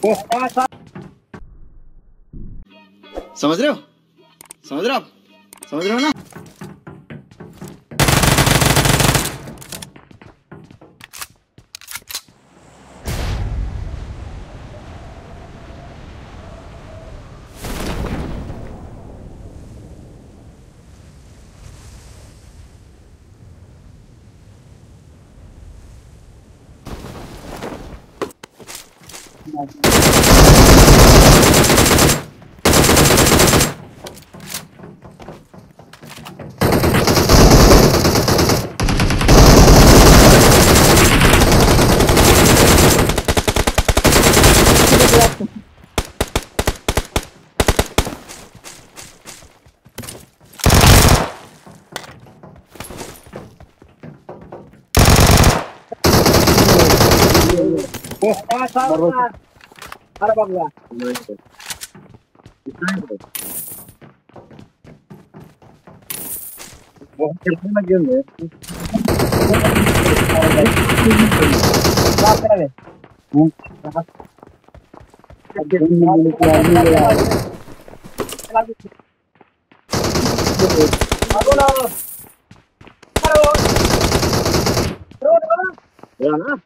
Porra, समझ रहे हो समझ रहे हो आप समझ रहे हो ना अरे बंगला बहुत खेलने लगे होंगे बात कर रहे हूँ हेलो हेलो हेलो ना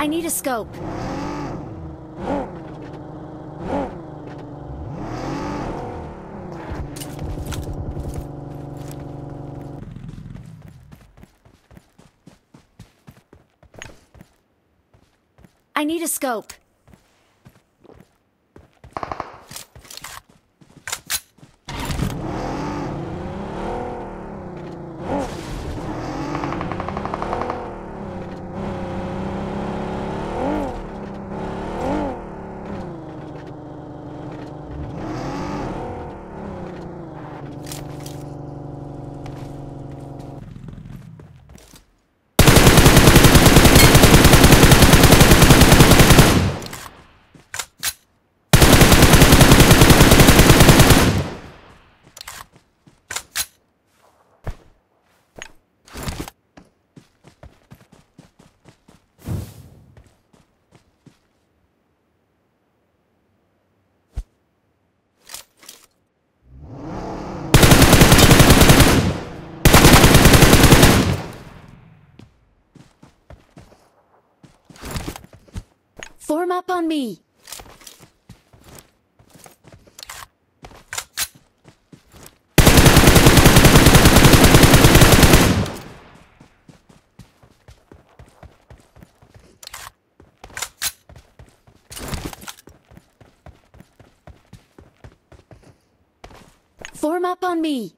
I need a scope. I need a scope. Form up on me. Form up on me.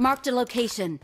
Marked a location.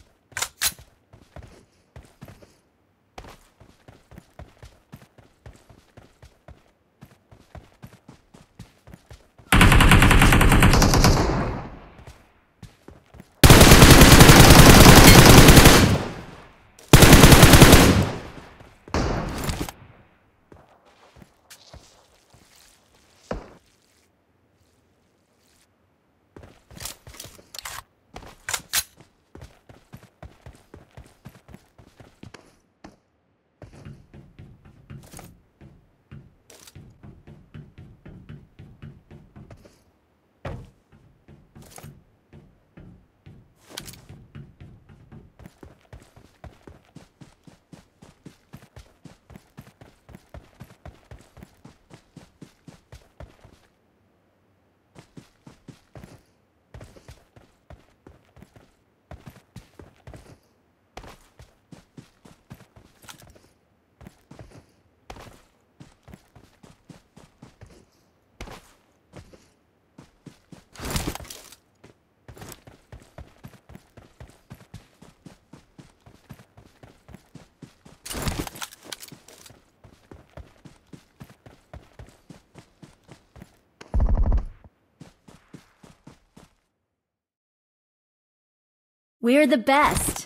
We're the best.